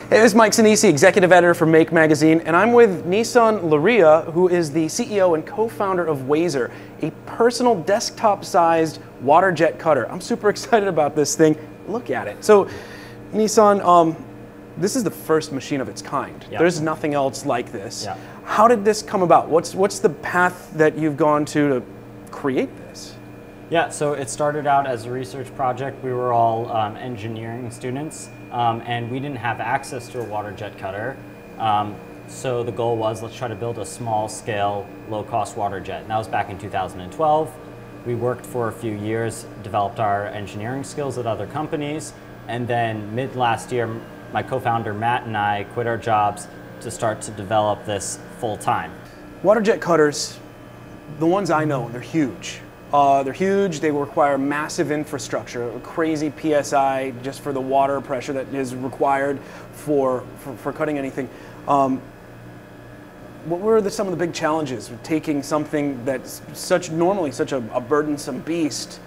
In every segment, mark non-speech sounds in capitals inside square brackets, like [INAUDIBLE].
Hey, this is Mike Senese, executive editor for Make Magazine, and I'm with Nisan Lerea, who is the CEO and co-founder of Wazer, a personal desktop-sized water jet cutter. I'm super [LAUGHS] excited about this thing. Look at it. So, Nissan, um, this is the first machine of its kind. Yeah. There's nothing else like this. Yeah. How did this come about? What's what's the path that you've gone to to create this? Yeah, so it started out as a research project. We were all um, engineering students, um, and we didn't have access to a water jet cutter. Um, so the goal was let's try to build a small scale, low cost water jet. And that was back in 2012. We worked for a few years, developed our engineering skills at other companies, and then mid last year, my co founder Matt and I quit our jobs to start to develop this full time. Water jet cutters, the ones I know, they're huge. Uh, they're huge, they require massive infrastructure, a crazy PSI just for the water pressure that is required for, for, for cutting anything. Um, what were the, some of the big challenges with taking something that's such normally such a, a burdensome beast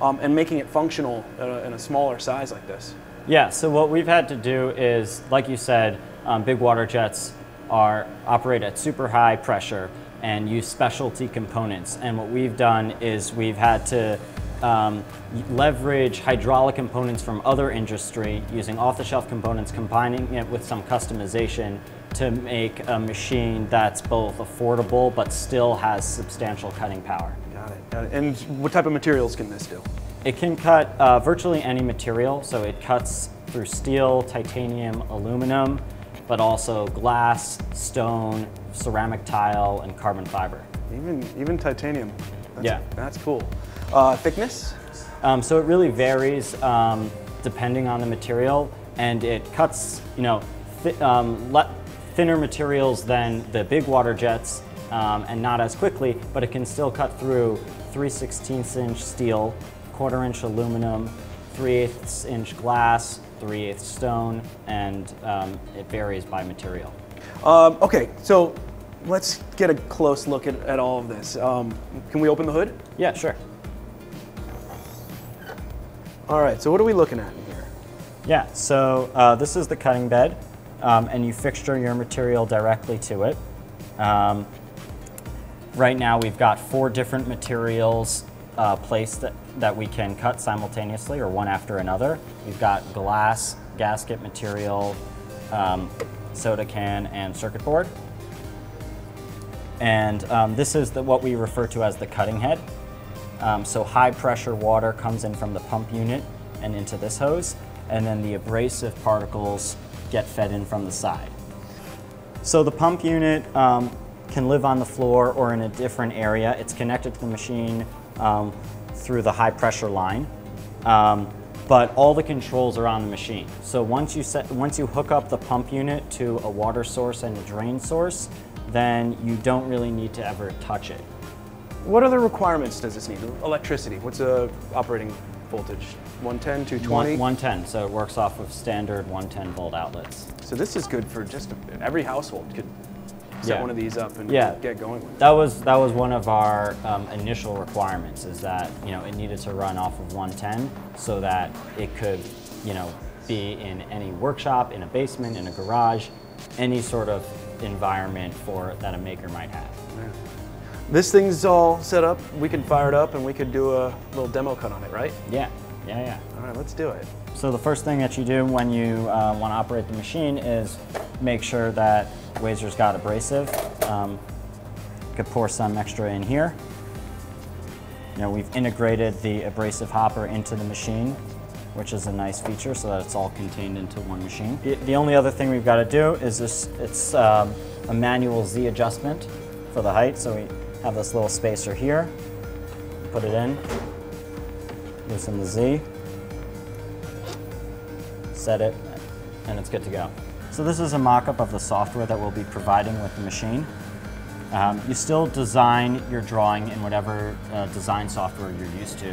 um, and making it functional in a, in a smaller size like this? Yeah, so what we've had to do is, like you said, um, big water jets are operate at super high pressure and use specialty components. And what we've done is we've had to um, leverage hydraulic components from other industry using off-the-shelf components, combining it with some customization to make a machine that's both affordable but still has substantial cutting power. Got it, got it. And what type of materials can this do? It can cut uh, virtually any material, so it cuts through steel, titanium, aluminum, but also glass, stone, ceramic tile, and carbon fiber. Even, even titanium. That's, Yeah. That's cool. Uh, thickness? Um, so it really varies um, depending on the material, and it cuts, you know, thi- um, thinner materials than the big water jets, um, and not as quickly, but it can still cut through 3 16 inch steel, quarter inch aluminum, 3 8 inch glass, 3 8 stone, and um, it varies by material. Um, okay, so let's get a close look at, at all of this. Um, can we open the hood? Yeah, sure. All right, so what are we looking at in here? Yeah, so uh, this is the cutting bed, um, and you fixture your material directly to it. Um, right now, we've got four different materials uh, placed that, that we can cut simultaneously or one after another. We've got glass, gasket material, um, soda can, and circuit board. And um, this is the, what we refer to as the cutting head. Um, so high pressure water comes in from the pump unit and into this hose, and then the abrasive particles get fed in from the side. So the pump unit um, can live on the floor or in a different area. It's connected to the machine um, through the high pressure line. Um, but all the controls are on the machine. So once you set, once you hook up the pump unit to a water source and a drain source, then you don't really need to ever touch it. What other requirements does this need? Electricity, what's the operating voltage? 110, 220? One- 110, so it works off of standard 110 volt outlets. So this is good for just every household could set Yeah. one of these up and Yeah. get going with it. That was that was one of our um, initial requirements is that you know it needed to run off of 110 so that it could you know be in any workshop, in a basement, in a garage, any sort of environment for that a maker might have. This thing's all set up, we can fire it up and we could do a little demo cut on it, right? Yeah, yeah, yeah. All right, let's do it. So the first thing that you do when you uh, want to operate the machine is make sure that Wazer's got abrasive. Um, could pour some extra in here. You know, we've integrated the abrasive hopper into the machine, which is a nice feature so that it's all contained into one machine. The, only other thing we've got to do is this, it's um, a manual Z adjustment for the height. So we have this little spacer here, put it in, loosen the Z, set it, and it's good to go. So this is a mock-up of the software that we'll be providing with the machine. Um, you still design your drawing in whatever uh, design software you're used to,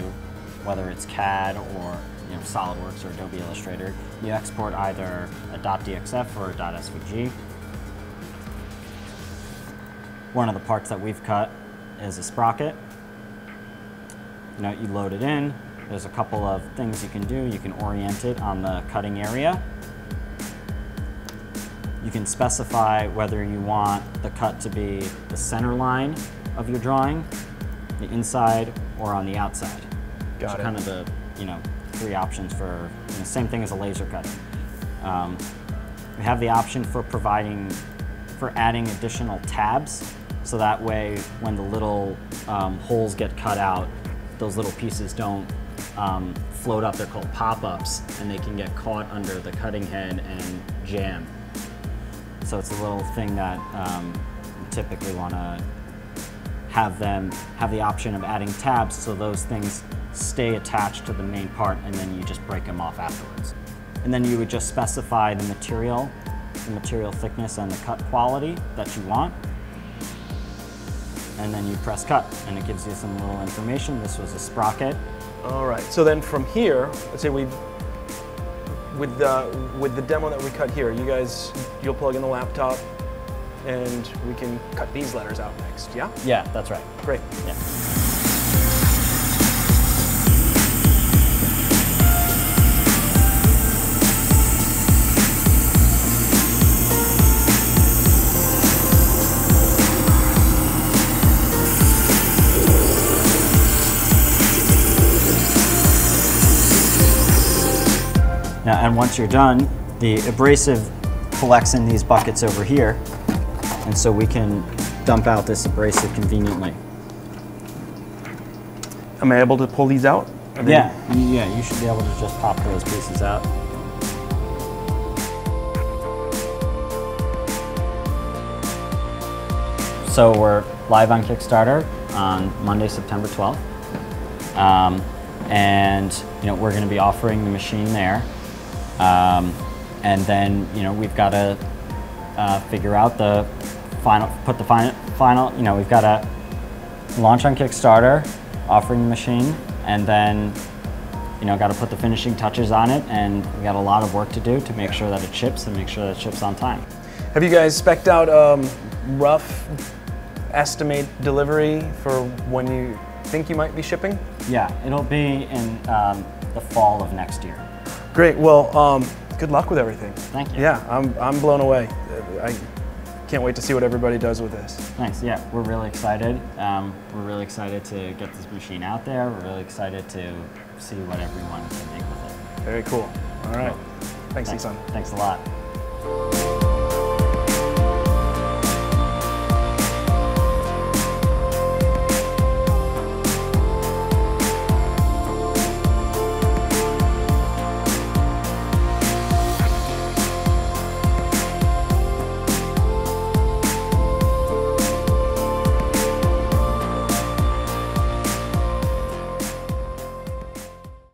whether it's CAD or you know, SolidWorks or Adobe Illustrator. You export either a .dxf or a .svg. One of the parts that we've cut is a sprocket. You know, you load it in. There's a couple of things you can do. You can orient it on the cutting area. you can specify whether you want the cut to be the center line of your drawing, the inside, or on the outside. Got it. kind of the you know three options for you know, same thing as a laser cutting. Um, we have the option for providing for adding additional tabs, so that way when the little um, holes get cut out, those little pieces don't um, float up. They're called pop-ups, and they can get caught under the cutting head and jam. So it's a little thing that um, typically want to have them have the option of adding tabs so those things stay attached to the main part and then you just break them off afterwards. And then you would just specify the material, the material thickness and the cut quality that you want. And then you press cut and it gives you some little information. This was a sprocket. All right. So then from here, let's say we, with the with the demo that we cut here, you guys, you'll plug in the laptop, and we can cut these letters out next. Yeah. Yeah, that's right. Great. Yeah. And once you're done, the abrasive collects in these buckets over here, and so we can dump out this abrasive conveniently. Am I able to pull these out? Are Yeah, yeah, you should be able to just pop those pieces out. So we're live on Kickstarter on Monday, September 12th. Um, and you know we're going to be offering the machine there. Um, and then you know we've got to uh, figure out the final, put the final, final. You know we've got to launch on Kickstarter, offering the machine, and then you know got to put the finishing touches on it, and we got a lot of work to do to make sure that it ships and make sure that it ships on time. Have you guys specced out um, rough estimate delivery for when you think you might be shipping? Yeah, it'll be in um, the fall of next year. Great. Well, um, good luck with everything. Thank you. Yeah, I'm, I'm blown away. I can't wait to see what everybody does with this. Thanks. Yeah, we're really excited. Um, we're really excited to get this machine out there. We're really excited to see what everyone can make with it. Very cool. All right. Thanks, Thanks, Isan. thanks a lot.